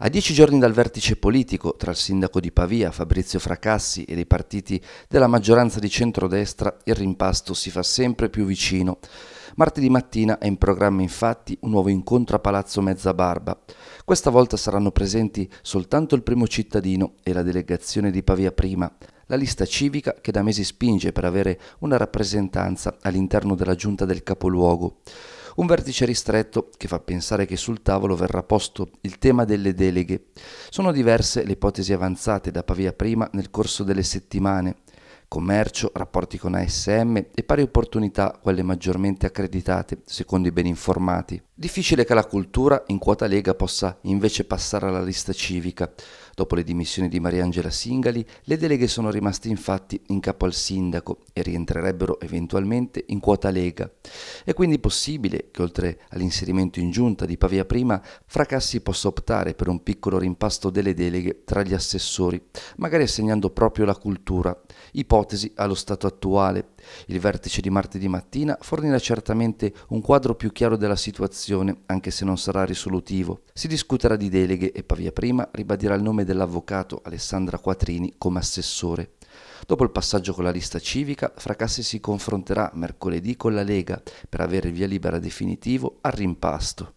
A dieci giorni dal vertice politico tra il sindaco di Pavia, Fabrizio Fracassi, e dei partiti della maggioranza di centrodestra, il rimpasto si fa sempre più vicino. Martedì mattina è in programma infatti un nuovo incontro a Palazzo Mezzabarba. Questa volta saranno presenti soltanto il primo cittadino e la delegazione di Pavia Prima, la lista civica che da mesi spinge per avere una rappresentanza all'interno della giunta del capoluogo. Un vertice ristretto che fa pensare che sul tavolo verrà posto il tema delle deleghe. Sono diverse le ipotesi avanzate da Pavia prima nel corso delle settimane. Commercio, rapporti con ASM e pari opportunità quelle maggiormente accreditate, secondo i ben informati. Difficile che la cultura in quota Lega possa invece passare alla lista civica. Dopo le dimissioni di Mariangela Singali, le deleghe sono rimaste infatti in capo al sindaco e rientrerebbero eventualmente in quota Lega. È quindi possibile che oltre all'inserimento in giunta di Pavia Prima, Fracassi possa optare per un piccolo rimpasto delle deleghe tra gli assessori, magari assegnando proprio la cultura, ipotesi allo stato attuale. Il vertice di martedì mattina fornirà certamente un quadro più chiaro della situazione anche se non sarà risolutivo. Si discuterà di deleghe e Pavia Prima ribadirà il nome dell'avvocato Alessandra Quattrini come assessore. Dopo il passaggio con la lista civica, Fracassi si confronterà mercoledì con la Lega per avere via libera definitivo al rimpasto.